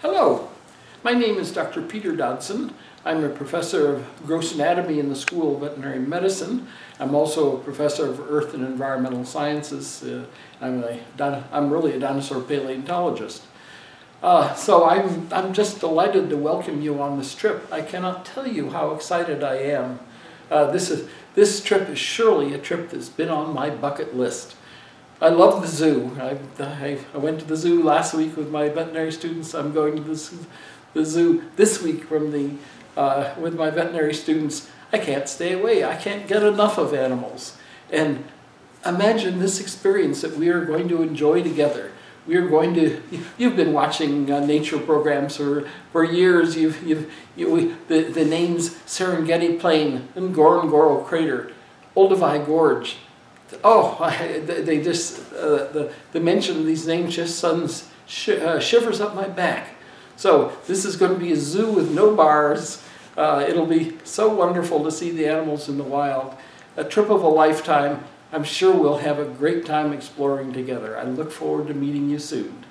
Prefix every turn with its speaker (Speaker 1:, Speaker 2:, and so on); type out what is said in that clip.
Speaker 1: Hello, my name is Dr. Peter Dodson. I'm a professor of gross anatomy in the School of Veterinary Medicine. I'm also a professor of earth and environmental sciences. Uh, I'm, a, I'm really a dinosaur paleontologist. Uh, so I'm, I'm just delighted to welcome you on this trip. I cannot tell you how excited I am. Uh, this, is, this trip is surely a trip that's been on my bucket list. I love the zoo. I, I, I, went to the zoo last week with my veterinary students. I'm going to the, the zoo this week from the, uh, with my veterinary students. I can't stay away. I can't get enough of animals. And imagine this experience that we are going to enjoy together. We are going to, you've been watching uh, nature programs for, for years. You've, you've, you, the, the names Serengeti Plain and Ngorongoro Crater, Olduvai Gorge, oh, I, they just, uh, the, the mention of these names just sends sh uh, shivers up my back. So this is going to be a zoo with no bars. Uh, it'll be so wonderful to see the animals in the wild. A trip of a lifetime. I'm sure we'll have a great time exploring together. I look forward to meeting you soon.